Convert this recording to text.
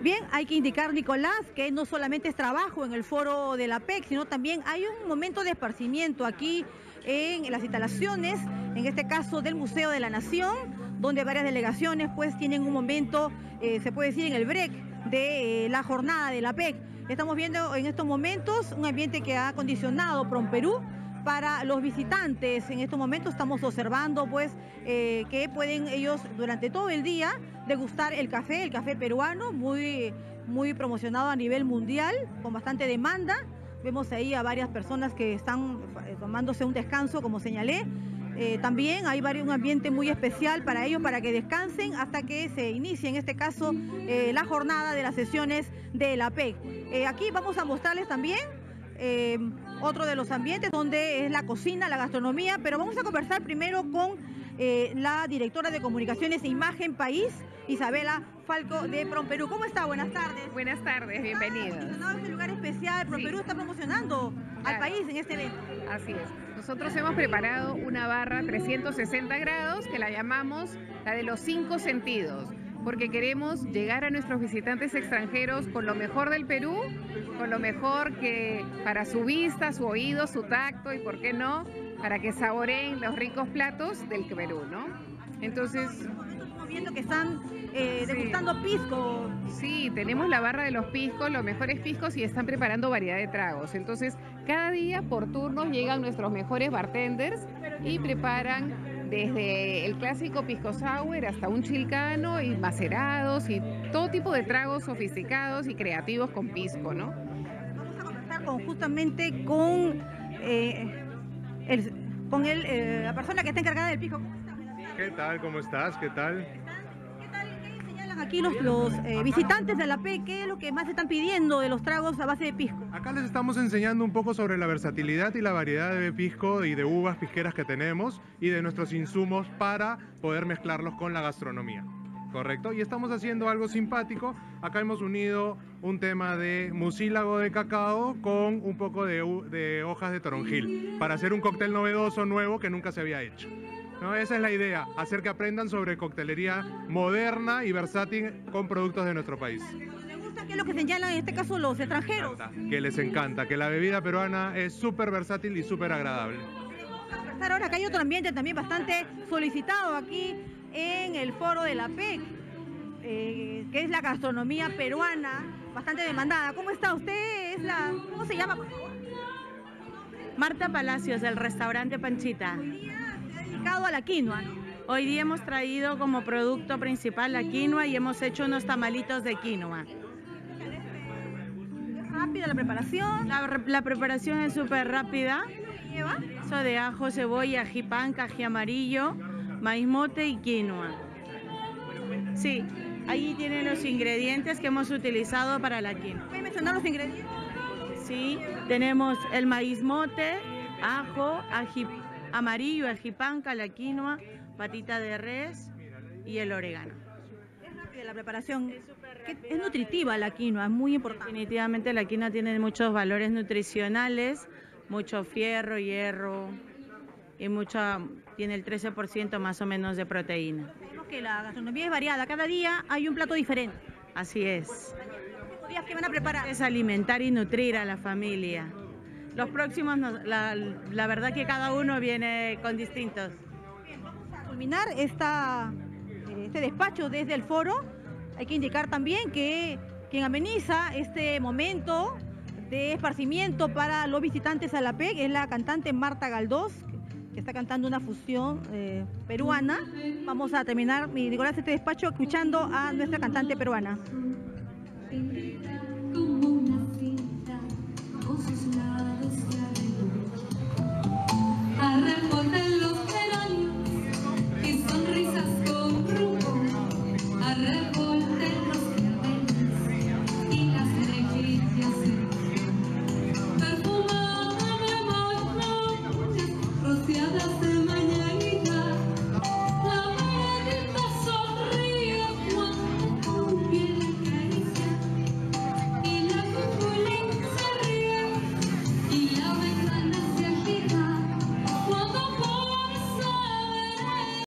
Bien, hay que indicar, Nicolás, que no solamente es trabajo en el foro de la PEC, sino también hay un momento de esparcimiento aquí en las instalaciones, en este caso del Museo de la Nación, donde varias delegaciones pues tienen un momento, eh, se puede decir, en el break de eh, la jornada de la PEC. Estamos viendo en estos momentos un ambiente que ha condicionado Perú para los visitantes. En estos momentos estamos observando pues eh, que pueden ellos durante todo el día degustar el café, el café peruano, muy, muy promocionado a nivel mundial, con bastante demanda. Vemos ahí a varias personas que están eh, tomándose un descanso, como señalé. Eh, también hay un ambiente muy especial para ellos, para que descansen hasta que se inicie, en este caso, la jornada de las sesiones de la PEC. aquí vamos a mostrarles también otro de los ambientes donde es la cocina, la gastronomía, pero vamos a conversar primero con eh, la directora de Comunicaciones e Imagen País, Isabela Falco de Perú. ¿Cómo está? Buenas tardes. Buenas tardes, bienvenidos. este lugar especial, Perú está promocionando al país en este evento. Así es. Nosotros hemos preparado una barra 360 grados que la llamamos la de los cinco sentidos porque queremos llegar a nuestros visitantes extranjeros con lo mejor del Perú, con lo mejor que para su vista, su oído, su tacto y, por qué no, para que saboreen los ricos platos del Perú, ¿no? Entonces... Estamos viendo que están eh, degustando pisco. Sí, tenemos la barra de los piscos, los mejores piscos y están preparando variedad de tragos. Entonces, cada día por turnos llegan nuestros mejores bartenders y preparan desde el clásico pisco sour hasta un chilcano y macerados y todo tipo de tragos sofisticados y creativos con pisco, ¿no? Vamos a conversar con, justamente con, eh, con el, eh, la persona que está encargada del pisco. ¿Qué tal? ¿Cómo estás? ¿Qué tal? Aquí los, eh, visitantes de la P? ¿Qué es lo que más están pidiendo de los tragos a base de pisco? Acá les estamos enseñando un poco sobre la versatilidad y la variedad de pisco y de uvas pisqueras que tenemos y de nuestros insumos para poder mezclarlos con la gastronomía. ¿correcto? Y estamos haciendo algo simpático. Acá hemos unido un tema de mucílago de cacao con un poco de, hojas de toronjil para hacer un cóctel novedoso, nuevo, que nunca se había hecho. ¿No? Esa es la idea, hacer que aprendan sobre coctelería moderna y versátil con productos de nuestro país. ¿Les gusta qué es lo que señalan en este caso los extranjeros? Que les encanta, que la bebida peruana es súper versátil y súper agradable. Ahora que hay otro ambiente también bastante solicitado aquí en el foro de la PEC, eh, que es la gastronomía peruana, bastante demandada. ¿Cómo está usted? ¿Es la, ¿Cómo se llama, Marta Palacios, del restaurante Panchita a la quinoa. Hoy día hemos traído como producto principal la quinoa y hemos hecho unos tamalitos de quinoa. ¿Rápida la preparación? La, preparación es súper rápida. ¿Qué lleva? Eso de ajo, cebolla, ají panca, ají amarillo, maíz mote y quinoa. Sí, ahí tienen los ingredientes que hemos utilizado para la quinoa. ¿Puede mencionar los ingredientes? Sí, tenemos el maíz mote, ajo, ají amarillo, el jipanca, la quinoa, patita de res y el orégano. Es rápida la preparación. Es, nutritiva la quinoa, es muy importante. Definitivamente la quinoa tiene muchos valores nutricionales, mucho fierro, hierro y mucha, tiene el 13% más o menos de proteína. Vemos que la gastronomía es variada, cada día hay un plato diferente. Así es. días que van a preparar? Es alimentar y nutrir a la familia. Los próximos, la, verdad que cada uno viene con distintos. vamos a culminar esta, este despacho desde el foro. Hay que indicar también que quien ameniza este momento de esparcimiento para los visitantes a la PEC es la cantante Marta Galdós, que está cantando una fusión eh, peruana. Vamos a terminar, mi Nicolás, este despacho escuchando a nuestra cantante peruana.